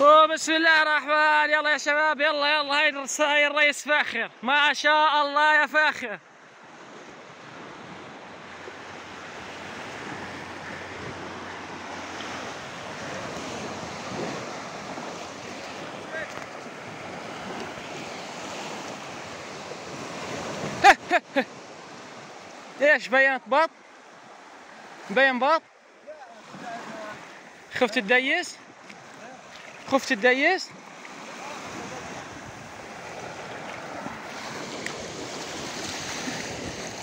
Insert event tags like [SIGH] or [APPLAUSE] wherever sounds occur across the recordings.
وبسم الله الرحمن يلا يا شباب يلا يلا هاي الرس- هاي الرئيس فاخر ما شاء الله يا فاخر [LAUGHS] إيش بينت بط؟ مبين بط؟ خفت تديس؟ خفت تديس؟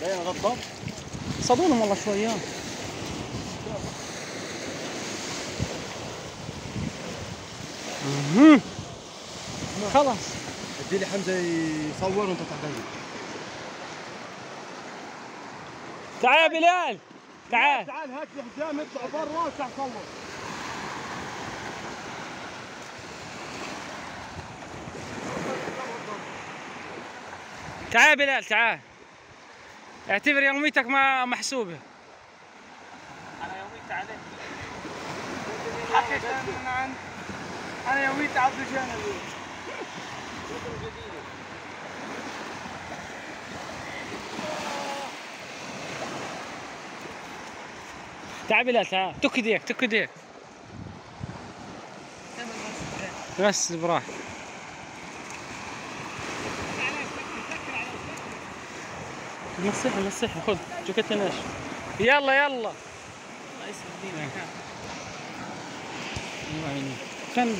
باين غضب صابونهم والله شوية مهم. خلاص ادي لي حمزة يصور وانت تحضر تعال يا بلال تعال. تعال هات لي حزام اطلع برا وارجع صور. تعال يا بلال تعال. اعتبر يوميتك ما محسوبة. أنا يوميت عليك. حكيت عن أنا يوميت عبد الجانب تعال بلال تعال. تك ايديك تك ايديك. بس براحتك. نصيحة نصيحة خذ. جوكت النش يلا يلا. الله يعينك.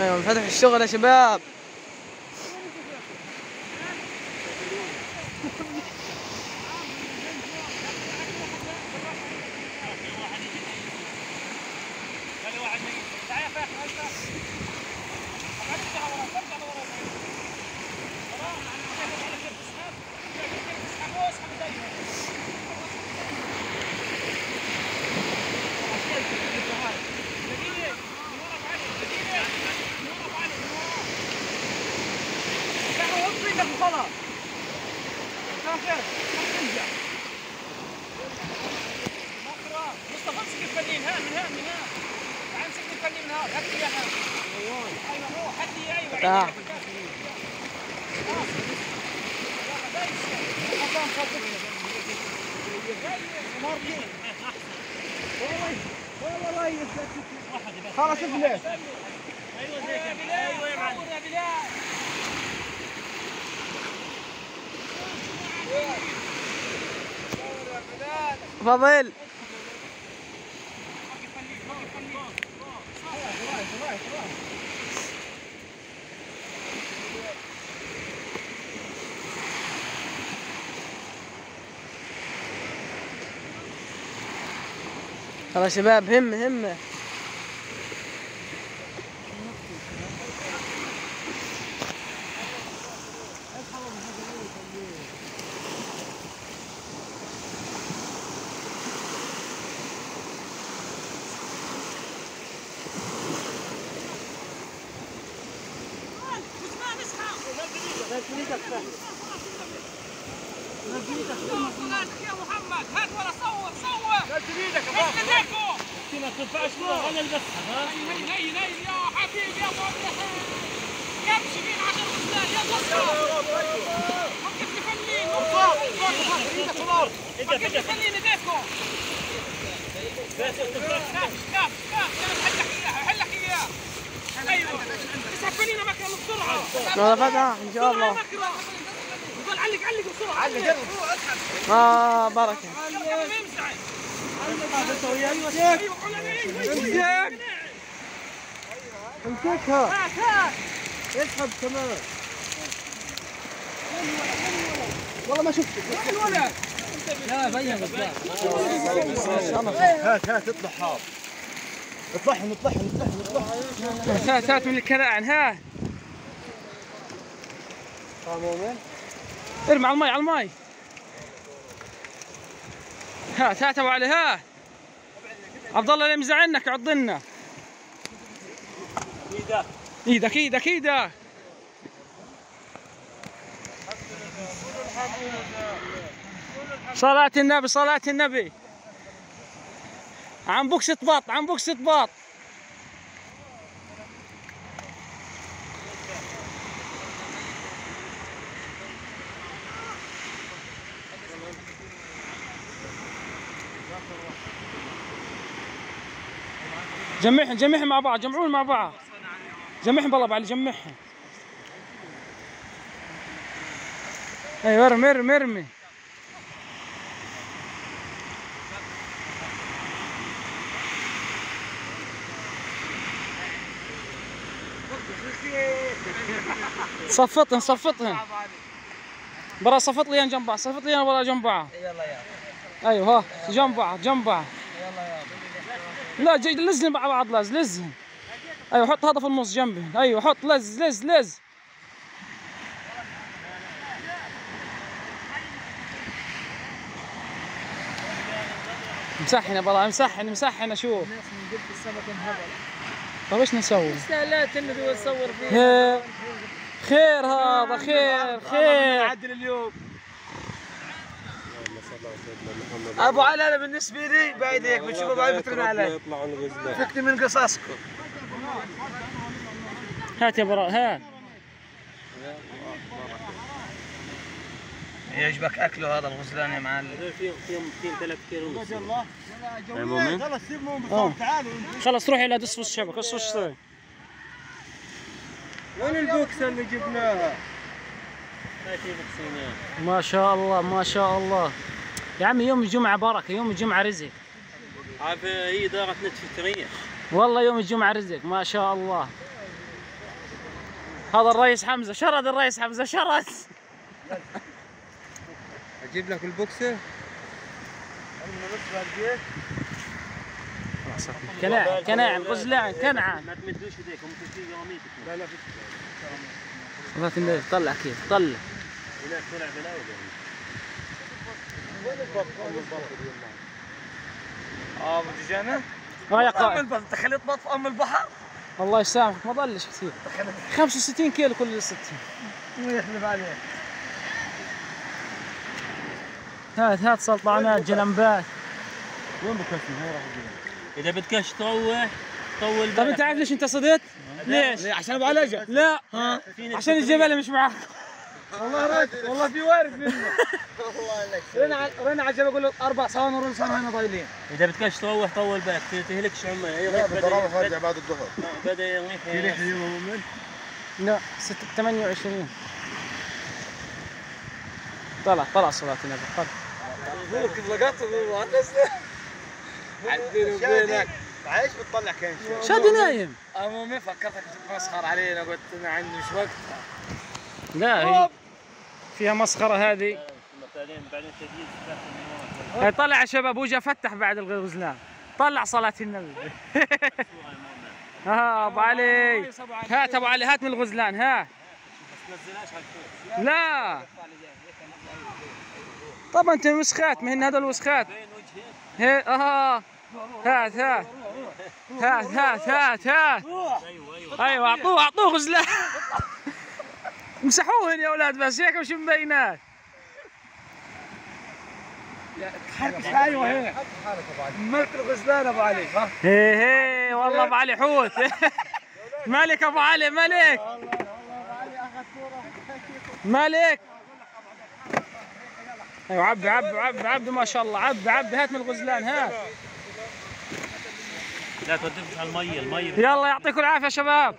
أيوه فتح الشغل يا شباب. مصطفى امسك الفنين ها من ها من ها. تعال امسك الفنين من ها هات لي إياها. أيوه هو هات لي أيوه تعال. خلاص افلت أيوه زي كده أيوه يا معلم يا بلال فضل شباب همة همة يا محمد هات ولا صور صور نزل إيدك يا بابا ايديكم أختي ما تنفعش ولا البسها ها هي هي هي يا حبيبي يا ابو عبد الرحمن يمشي بين عشر غزلان يلا اصبر وقف لي فنين وقف لي فنين ايديكم كاف كاف كاف كاف حلك اياها حلك اياها أيوه فنينه مكان بسرعة هذا فتح إن شاء الله. علق علق بسرعة علق آه بركة. ما أنا امسكها اسحب كمان والله ما شفتك الولد هات هات اطلع حار اطلعهم اطلعهم اطلعهم اطلعهم. هات هات من الكناعن ها؟ ارمي على المي على المي هات هات ابو علي ها؟ عبد الله اللي مزعنك عضنا إيدك إيدك إيدك. صلاة النبي صلاة النبي. عم بوكس باط عم بوكس باط جمعهم جمعهم مع بعض جمعون مع بعض. جمعهم بالله بعلي جمعهم. أيوه ارمي ارمي ارمي صفطهم صفطهم برا صفط لي جنب بعض صفط لي ولا جنب بعض. أيوه ها جنب بعض جنب بعض. لا جي لزهم مع بعض لز لزهم أيوه حط هذا في النص جنبه. أيوه حط لز لز لز. مسحنا والله مسحن مسحن أشوف طيب إيش نسوي؟ لا تنبي وتصور فيه. خير. خير هذا خير خير. عدل اليوم. أبو علي أنا بالنسبة لي بعيد هيك بتشوفه بعيد بترن علي. فكني من قصصكم هات يا براء هات. يعجبك أكله هذا الغزلان يا معلم؟ خلاص سيبهم آه. تعالوا. خلص روح إلى دس الشبكه قص الشبكه وين البوكسه اللي جبناها؟ ما شاء الله ما شاء الله. يا عمي يوم الجمعة بركة يوم الجمعة رزق. عارف هي دارت نتف تريح. والله يوم الجمعة رزق ما شاء الله. هذا الرئيس حمزة شرد الرئيس حمزة شرد. [LAUGHS] أجيب لك البوكسة؟ كناعن كناعن غزلان كنعان ما تمدوش ايديكم تجي قواميتك لا لا صلاة النبي طلع كيف؟ طلع. هناك طلع بلاوي آه أبو دجانة؟ ها يا قائد. البحر تخليت بط أم البحر؟ الله يسامحك ما ضلش كثير. 65 كيلو كل 60 ويحلف هات هات سلطانات جلمبات وين بكفي هي راح إذا بدكش تروح طول طيب أنت عارف ليش أنت صديت؟ ليش؟ عشان أبو علاجة. لا. عشان الجبل مش معك والله راجل. والله في وارد منه. رن على رن على الجبل أقول له أربع ثواني وربع ثواني هنا ضايلين إذا بدكش تروح طول بالك. تهلكش عمان لا يلا بالضرورة بدا خارجة بعد الظهر. بدا يريح في ريح اليوم لا 6 28 طلع طلع صلاة النبي. طلع كيف لقطت عندي وبينك. عايش بتطلع كان شيء شادي نايم. المهم فكرتك تتمسخر علينا؟ قلت أنا عندي مش وقت. لا هي فيها مسخرة هذه. بعدين بعدين تجيب هي طلع يا شباب وجا فتح بعد الغزلان طلع صلاة النبي. [LAUGHS] ها أبو علي. هات أبو علي هات من الغزلان ها. لا. طبعا أنت وسخات ما هن هذول وسخات هي آه هات هات. هات هات هات هات. أيوه أعطوه أعطوه غزلان مسحوهن يا أولاد بس هيك مش مبينات. أيوه هنا ملك الغزلان أبو علي ها؟ هي هي والله أبو علي حوت. ملك أبو علي ملك. ملك. أيوه عبي عبي عبي عبي ما شاء الله. عبي عبي هات من الغزلان هات. لا توديش على الميه الميه يلا يعطيكم العافية شباب.